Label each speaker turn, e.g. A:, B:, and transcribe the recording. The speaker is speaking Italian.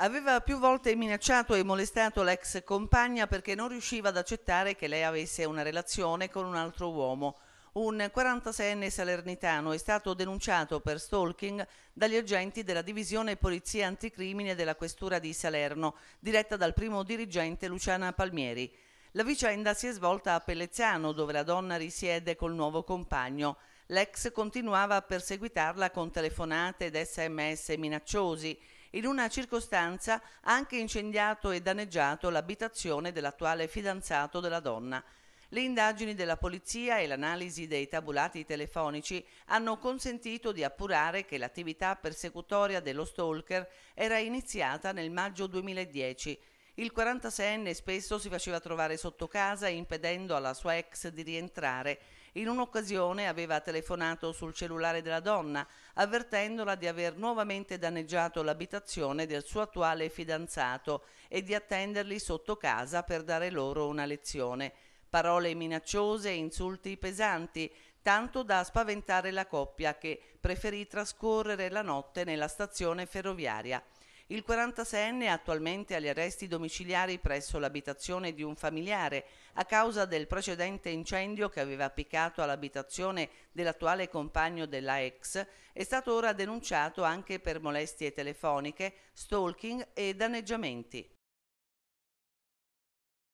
A: Aveva più volte minacciato e molestato l'ex compagna perché non riusciva ad accettare che lei avesse una relazione con un altro uomo. Un 46enne salernitano è stato denunciato per stalking dagli agenti della divisione polizia anticrimine della questura di Salerno, diretta dal primo dirigente Luciana Palmieri. La vicenda si è svolta a Pellezzano, dove la donna risiede col nuovo compagno. L'ex continuava a perseguitarla con telefonate ed sms minacciosi in una circostanza ha anche incendiato e danneggiato l'abitazione dell'attuale fidanzato della donna. Le indagini della polizia e l'analisi dei tabulati telefonici hanno consentito di appurare che l'attività persecutoria dello stalker era iniziata nel maggio 2010. Il 46enne spesso si faceva trovare sotto casa impedendo alla sua ex di rientrare in un'occasione aveva telefonato sul cellulare della donna, avvertendola di aver nuovamente danneggiato l'abitazione del suo attuale fidanzato e di attenderli sotto casa per dare loro una lezione. Parole minacciose e insulti pesanti, tanto da spaventare la coppia che preferì trascorrere la notte nella stazione ferroviaria. Il 46enne è attualmente agli arresti domiciliari presso l'abitazione di un familiare a causa del precedente incendio che aveva appiccato all'abitazione dell'attuale compagno della ex. È stato ora denunciato anche per molestie telefoniche, stalking e danneggiamenti.